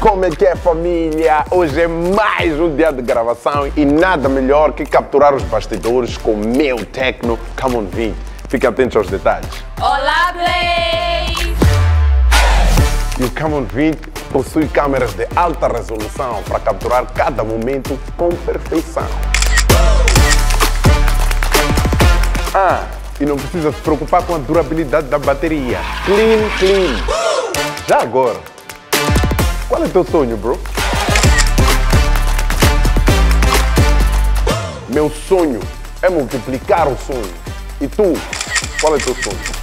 Como é que é, família? Hoje é mais um dia de gravação e nada melhor que capturar os bastidores com o meu Tecno Camon 20. Fiquem atentos aos detalhes. Olá, Blaze! E o Camon 20 possui câmeras de alta resolução para capturar cada momento com perfeição. Ah, e não precisa se preocupar com a durabilidade da bateria. Clean, clean. Já agora, qual é teu sonho, bro? Meu sonho é multiplicar o sonho. E tu, qual é teu sonho?